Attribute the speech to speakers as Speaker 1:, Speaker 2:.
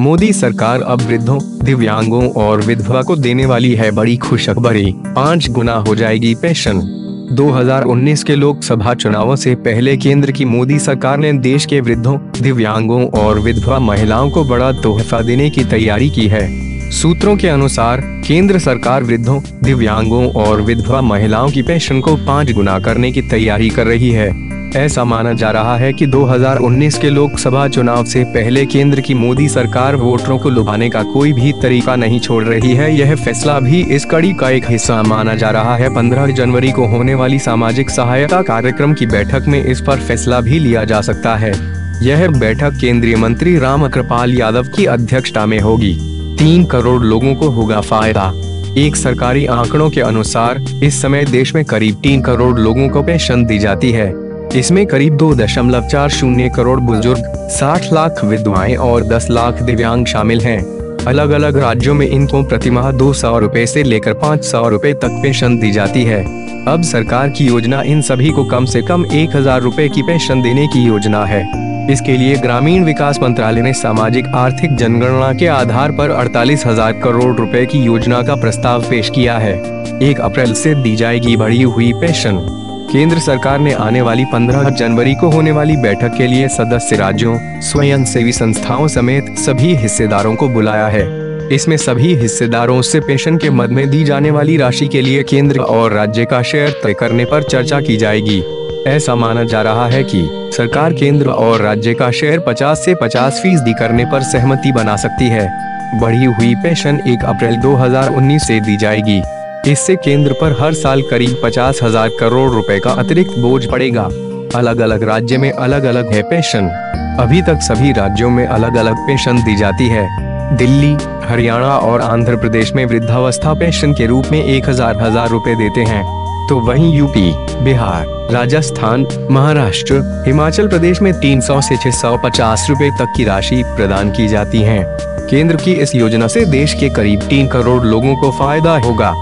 Speaker 1: मोदी सरकार अब वृद्धों, दिव्यांगों और विधवा को देने वाली है बड़ी खुशखबरी पाँच गुना हो जाएगी पेंशन। 2019 के लोकसभा चुनावों से पहले केंद्र की मोदी सरकार ने देश के वृद्धों, दिव्यांगों और विधवा महिलाओं को बड़ा तोहफा देने की तैयारी की है। सूत्रों के अनुसार, केंद्र सरकार वृद्धों, दिव्यांगों और विधवा महिलाओं की पेंशन को पाँच गुना करने की तैयारी कर रही है। ऐसा माना जा रहा है कि 2019 के लोकसभा चुनाव से पहले केंद्र की मोदी सरकार वोटरों को लुभाने का कोई भी तरीका नहीं छोड़ रही है। यह फैसला भी इस कड़ी का एक हिस्सा माना जा रहा है। 15 जनवरी को होने वाली सामाजिक सहायता कार्यक्रम की बैठक में इस पर फैसला भी लिया जा सकता है। यह बैठक केंद्रीय मंत्री राम कृपाल यादव की अध्यक्षता में होगी। तीन करोड़ लोगों को होगा फ़ायदा। एक सरकारी आंकड़ों के अनुसार, इस समय देश में करीब तीन करोड़ लोगों को पेंशन दी जाती है। इसमें करीब दो दशमलव चार शून्य करोड़ बुज़ुर्ग, साठ लाख विधवाएँ और दस लाख दिव्यांग शामिल हैं। अलग अलग राज्यों में इनको प्रतिमाह दो सौ रूपए ऐसी लेकर पाँच सौ रूपए तक पेंशन दी जाती है। अब सरकार की योजना इन सभी को कम से कम एक हज़ार रूपए की पेंशन देने की योजना है। इसके लिए ग्रामीण विकास मंत्रालय ने सामाजिक आर्थिक जनगणना के आधार पर अड़तालीस हज़ार करोड़ रुपए की योजना का प्रस्ताव पेश किया है। एक अप्रैल से दी जाएगी बढ़ी हुई पेंशन। केंद्र सरकार ने आने वाली 15 जनवरी को होने वाली बैठक के लिए सदस्य राज्यों स्वयं सेवी संस्थाओं समेत सभी हिस्सेदारों को बुलाया है। इसमें सभी हिस्सेदारों से पेंशन के मद में दी जाने वाली राशि के लिए केंद्र और राज्य का शेयर तय करने पर चर्चा की जाएगी। ऐसा माना जा रहा है कि सरकार केंद्र और राज्य का शेयर 50 से 50 फ़ीसदी करने पर सहमति बना सकती है। बढ़ी हुई पेंशन 1 अप्रैल 2019 से दी जाएगी। इससे केंद्र पर हर साल करीब पचास हज़ार करोड़ रुपए का अतिरिक्त बोझ पड़ेगा। अलग अलग राज्य में अलग अलग है पेंशन। अभी तक सभी राज्यों में अलग अलग पेंशन दी जाती है। दिल्ली, हरियाणा और आंध्र प्रदेश में वृद्धावस्था पेंशन के रूप में एक हज़ार हज़ार रूपए देते हैं। तो वहीं यूपी, बिहार, राजस्थान, महाराष्ट्र, हिमाचल प्रदेश में 300 से 650 रुपए तक की राशि प्रदान की जाती है। केंद्र की इस योजना से देश के करीब तीन करोड़ लोगों को फ़ायदा होगा।